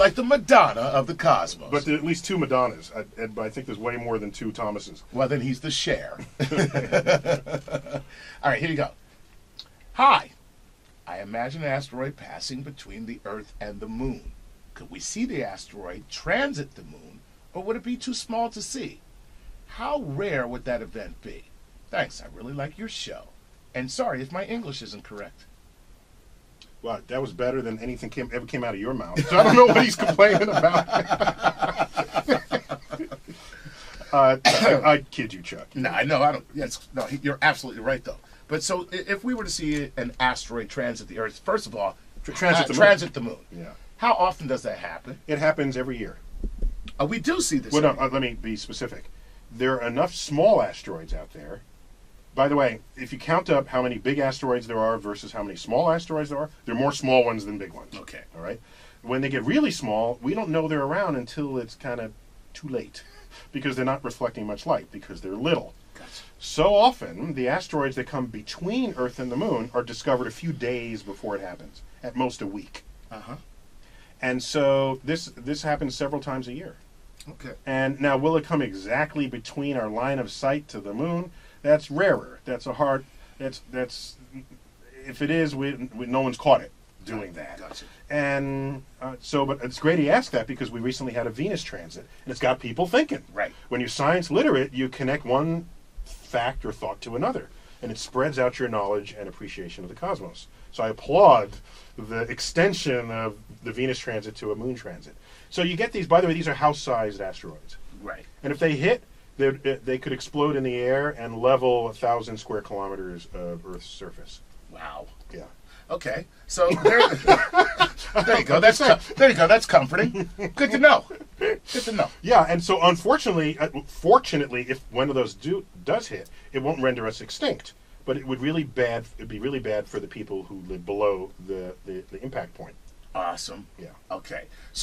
Like the Madonna of the cosmos. But there are at least two Madonnas. I, and I think there's way more than two Thomases. well, then he's the Cher. All right, here you go. Hi. I imagine an asteroid passing between the Earth and the Moon. Could we see the asteroid transit the Moon, or would it be too small to see? How rare would that event be? Thanks, I really like your show. And sorry if my English isn't correct. Well, that was better than anything came, ever came out of your mouth. So I don't know what he's complaining about. uh, I, I kid you, Chuck. No, I know. I don't. Yes, no. You're absolutely right, though. But so, if we were to see an asteroid transit the Earth, first of all, Tr- transit uh, the moon. transit the moon. Yeah. How often does that happen? It happens every year. Uh, we do see this. Well, no, uh, let me be specific. There are enough small asteroids out there. By the way, if you count up how many big asteroids there are versus how many small asteroids there are, there are more small ones than big ones. Okay. All right. When they get really small, we don't know they're around until it's kind of too late because they're not reflecting much light because they're little. Gotcha. So often, the asteroids that come between Earth and the Moon are discovered a few days before it happens, at most a week. Uh huh. And so this this happens several times a year. Okay. And now, will it come exactly between our line of sight to the moon? That's rarer. That's a hard. That's that's. If it is, we, we no one's caught it doing that. Gotcha. And uh, so, but it's great he asked that because we recently had a Venus transit, and it's got people thinking. Right. When you're science literate, you connect one fact or thought to another, and it spreads out your knowledge and appreciation of the cosmos. So I applaud the extension of the Venus transit to a moon transit. So you get these. By the way, these are house-sized asteroids. Right. And if they hit, they they could explode in the air and level a thousand square kilometers of Earth's surface. Wow. Yeah. Okay. So there, there you go. That's there you go. That's comforting. Good to know. Good to know. Yeah, and so unfortunately, uh, fortunately, if one of those do does hit, it won't render us extinct. But it would really bad. It'd be really bad for the people who live below the, the, the impact point. Awesome. Yeah. Okay. So